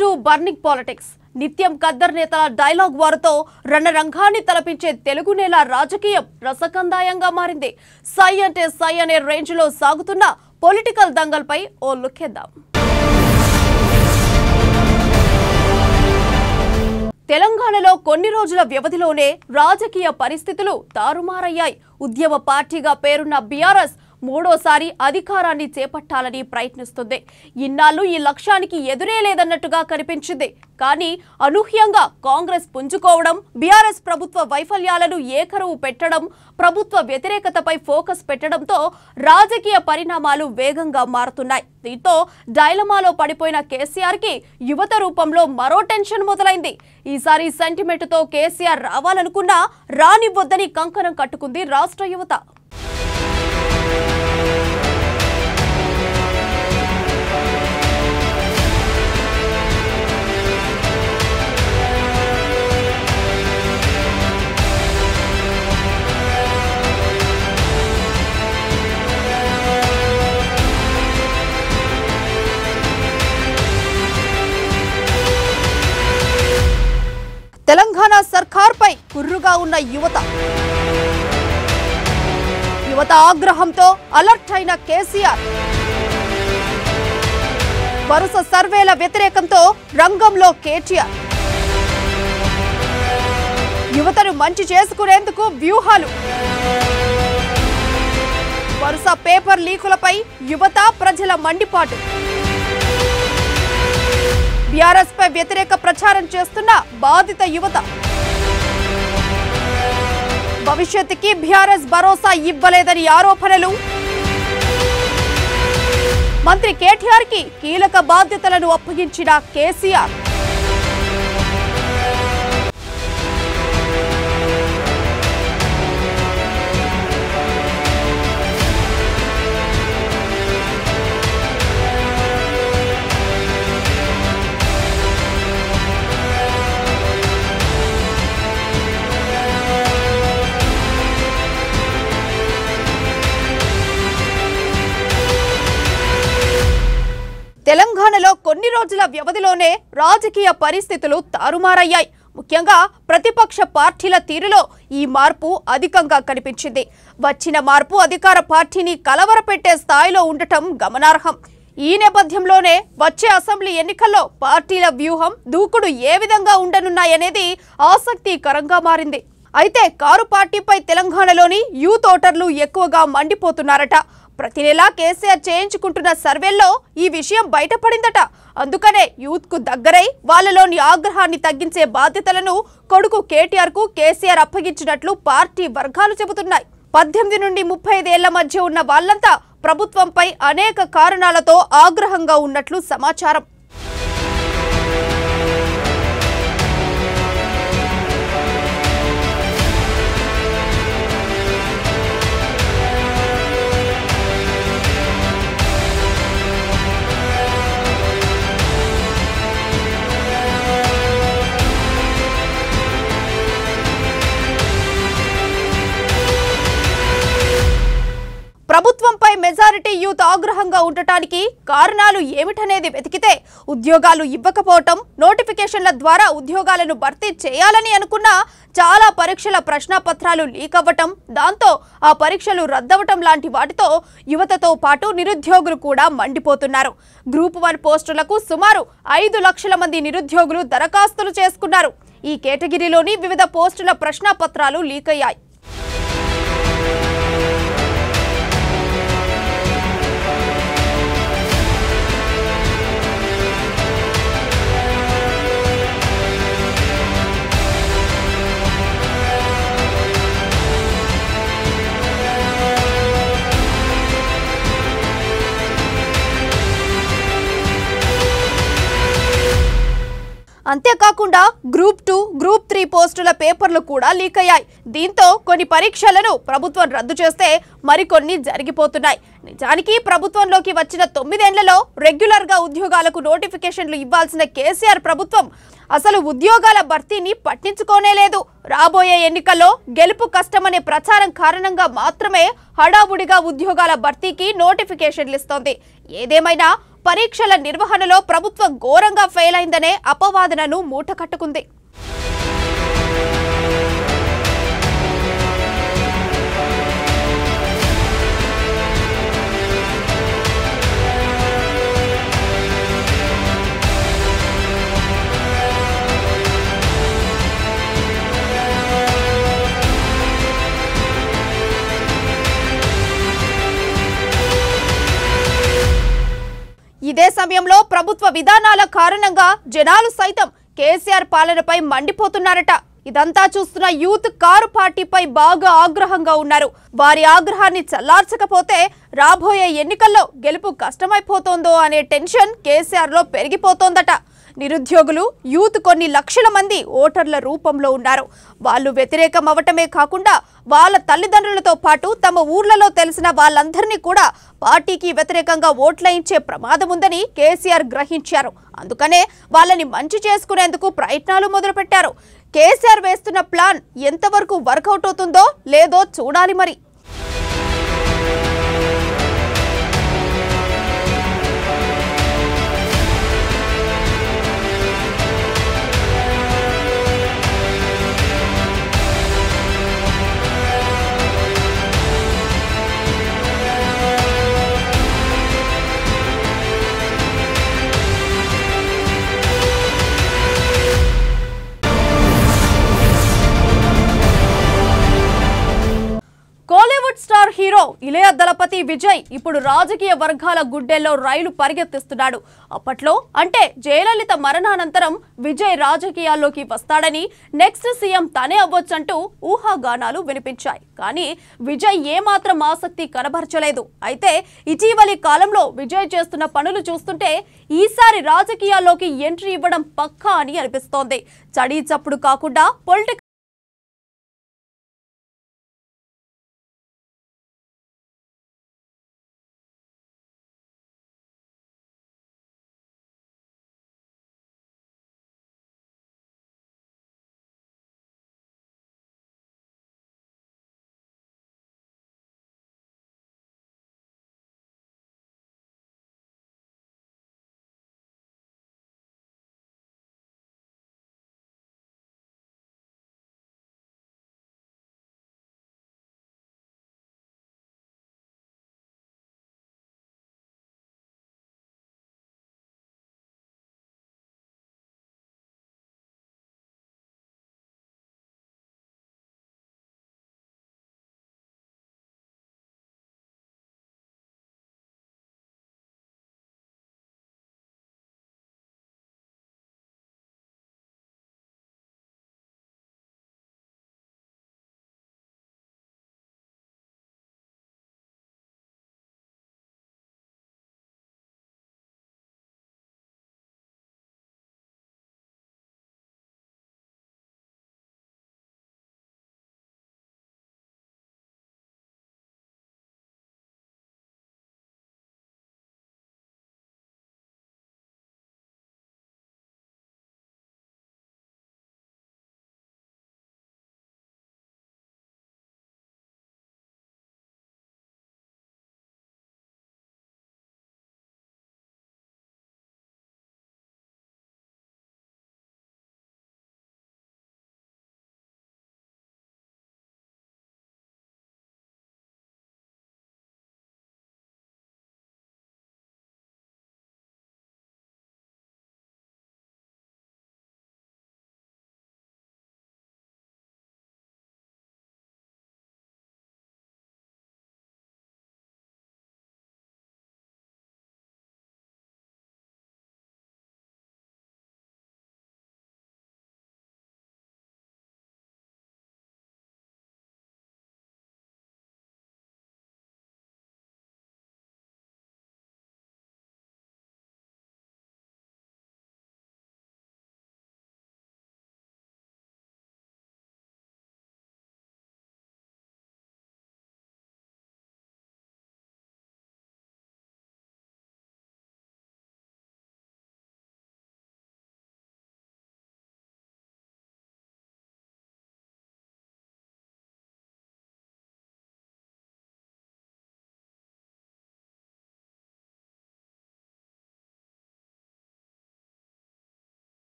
To burning politics. నిత్యం ఖద్దర్ నేతల dialogue వారితో రణరంగాన్ని తలపించే తెలుగు నేల రాజకీయం రసకందాయంగా మారింది. సై అంటే సై అనే రేంజ్లో సాగుతున్న పొలిటికల్ దంగల్పై ఓ లుక్కేద్దాం. తెలంగాణలో కొన్ని రోజుల వ్యవధిలోనే రాజకీయ పరిస్థితులు తారుమారయ్యాయి. ఉద్యమ పార్టీగా పేరున్న బీఆర్ఎస్ మూడోసారి అధికారాన్ని చేపట్టాలని ప్రయత్నిస్తుంది. ఇన్నాళ్ళు ఈ లక్ష్యానికి ఎదురే లేదన్నట్టుగా కనిపించింది. కానీ అనూహ్యంగా కాంగ్రెస్ పుంజుకోవడం బీఆర్ఎస్ ప్రభుత్వ వైఫల్యాలను ఏకరువు పెట్టడం ప్రభుత్వ వ్యతిరేకతపై ఫోకస్ పెట్టడంతో రాజకీయ పరిణామాలు వేగంగా మారుతున్నాయి. దీంతో డైలమాలో పడిపోయిన కేసీఆర్కి యువత రూపంలో మరో టెన్షన్ మొదలైంది. ఈసారి సెంటిమెంట్తో కేసీఆర్ రావాలనుకున్నా రానివ్వొద్దని కంకణం కట్టుకుంది రాష్ట్ర యువత. తెలంగాణ సర్కార్పై కుర్రుగా ఉన్న యువత. యువత ఆగ్రహంతో అలర్ట్ అయిన కేసీఆర్. వరుస సర్వేల వ్యతిరేకంతో రంగంలో కేటీఆర్. యువతను మంచి చేసుకునేందుకు వ్యూహాలు. వరుస పేపర్ లీకులపై యువత ప్రజల మండిపాటు. బీఆర్ఎస్ పై వ్యతిరేక ప్రచారం చేస్తున్న బాధిత యువత. భవిష్యత్తుకి బీఆర్ఎస్ భరోసా ఇవ్వలేదని ఆరోపణలు. మంత్రి కేటీఆర్కి కీలక బాధ్యతలను అప్పగించిన కేసీఆర్. కొన్ని రోజుల వ్యవధిలోనే రాజకీయ పరిస్థితులు తారుమారయ్యాయి. ముఖ్యంగా ప్రతిపక్ష పార్టీల తీరులో ఈ మార్పు అధికంగా కనిపించింది. వచ్చిన మార్పు అధికార పార్టీని కలవరపెట్టే స్థాయిలో ఉండటం గమనార్హం. ఈ నేపథ్యంలోనే వచ్చే అసెంబ్లీ ఎన్నికల్లో పార్టీల వ్యూహం దూకుడు ఏ విధంగా ఉండనున్నాయనేది ఆసక్తికరంగా మారింది. అయితే కారు పార్టీపై తెలంగాణలోని యూత్ ఓటర్లు ఎక్కువగా మండిపోతున్నారట. ప్రతి నెలా కేసీఆర్ చేయించుకుంటున్న సర్వేల్లో ఈ విషయం బయటపడిందట. అందుకనే యూత్కు దగ్గరై వాళ్ళలోని ఆగ్రహాన్ని తగ్గించే బాధ్యతలను కొడుకు కేటీఆర్కు కేసీఆర్ అప్పగించినట్లు పార్టీ వర్గాలు చెబుతున్నాయి. పద్దెనిమిది నుండి ముప్పై ఐదేళ్ళ మధ్య ఉన్న వాళ్ళంతా ప్రభుత్వంపై అనేక కారణాలతో ఆగ్రహంగా ఉన్నట్లు సమాచారం. యూత్ ఆగ్రహంగా ఉండటానికి కారణాలు ఏమిటనేది వెతికితే ఉద్యోగాలు ఇవ్వకపోవటం నోటిఫికేషన్ల ద్వారా ఉద్యోగాలను భర్తీ చేయాలని అనుకున్న చాలా పరీక్షల ప్రశ్నపత్రాలు లీక్ అవ్వటం దాంతో ఆ పరీక్షలు రద్దవటం లాంటి వాటితో యువతతో పాటు నిరుద్యోగులు కూడా మండిపోతున్నారు. గ్రూప్ వన్ పోస్టులకు సుమారు ఐదు లక్షల మంది నిరుద్యోగులు దరఖాస్తులు చేసుకున్నారు. ఈ కేటగిరీలోని వివిధ పోస్టుల ప్రశ్నపత్రాలు లీక్ అయ్యాయి. అంతేకాకుండా గ్రూప్ టూ గ్రూప్ త్రీ పోస్టుల పేపర్లు కూడా లీక్ అయ్యాయి. దీంతో కొన్ని పరీక్షలను ప్రభుత్వం రద్దు చేస్తే మరికొన్ని జరిగిపోతున్నాయి. నిజానికి ప్రభుత్వంలోకి వచ్చిన తొమ్మిదేళ్ళలో రెగ్యులర్గా ఉద్యోగాలకు నోటిఫికేషన్లు ఇవ్వాల్సిన కేసీఆర్ ప్రభుత్వం అసలు ఉద్యోగాల భర్తీని పట్టించుకోనే లేదు. రాబోయే ఎన్నికల్లో గెలుపు కష్టమనే ప్రచారం కారణంగా మాత్రమే హడావుడిగా ఉద్యోగాల భర్తీకి నోటిఫికేషన్లు ఇస్తోంది. ఏదేమైనా పరీక్షల నిర్వహణలో ప్రభుత్వం ఘోరంగా ఫెయిల్ అయిందనే అపవాదనను మూటకట్టుకుంది. సమయంలో ప్రభుత్వ విధానాల కారణంగా జనాలు సైతం కేసీఆర్ పాలనపై మండిపోతున్నారట. ఇదంతా చూస్తున్న యూత్ కారు పార్టీపై బాగా ఆగ్రహంగా ఉన్నారు. వారి ఆగ్రహాన్ని చల్లార్చకపోతే రాబోయే ఎన్నికల్లో గెలుపు కష్టమైపోతోందో అనే టెన్షన్ కేసీఆర్లో పెరిగిపోతోందట. నిరుద్యోగులు యూత్ కొన్ని లక్షల మంది ఓటర్ల రూపంలో ఉన్నారు. వాళ్ళు వ్యతిరేకం అవటమే కాకుండా వాళ్ళ తల్లిదండ్రులతో పాటు తమ ఊర్లలో తెలిసిన వాళ్ళందరినీ కూడా పార్టీకి వ్యతిరేకంగా ఓట్లయించే ప్రమాదం ఉందని కేసీఆర్ గ్రహించారు. అందుకనే వాళ్ళని మంచి చేసుకునేందుకు ప్రయత్నాలు మొదలుపెట్టారు. కేసీఆర్ వేస్తున్న ప్లాన్ ఎంతవరకు వర్కౌట్ అవుతుందో లేదో చూడాలి మరి. హీరో ఇళయ దళపతి విజయ్ ఇప్పుడు రాజకీయ వర్గాల గుడ్డెల్లో రైలు పరిగెత్తిస్తున్నాడు. అప్పట్లో అంటే జయలలిత మరణానంతరం విజయ్ రాజకీయాల్లోకి వస్తాడని నెక్స్ట్ సీఎం తనే అవ్వొచ్చంటూ ఊహాగానాలు వినిపించాయి. కానీ విజయ్ ఏమాత్రం ఆసక్తి కనబరచలేదు. అయితే ఇటీవలి కాలంలో విజయ్ చేస్తున్న పనులు చూస్తుంటే ఈసారి రాజకీయాల్లోకి ఎంట్రీ ఇవ్వడం పక్కా అని అనిపిస్తోంది. చడీ చప్పుడు కాకుండా పొలిటికల్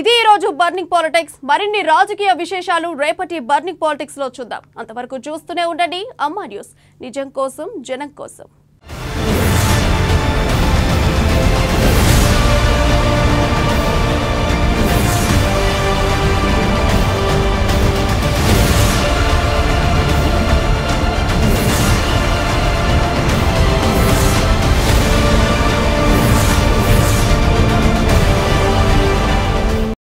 ఇది ఈ రోజు బర్నింగ్ పాలిటిక్స్ మరిన్ని రాజకీయ విశేషాలు రేపటి బర్నింగ్ పాలిటిక్స్లో చూద్దాం. అంతవరకు చూస్తూనే ఉండండి. అమ్మా న్యూస్ నిజం కోసం జనం కోసం.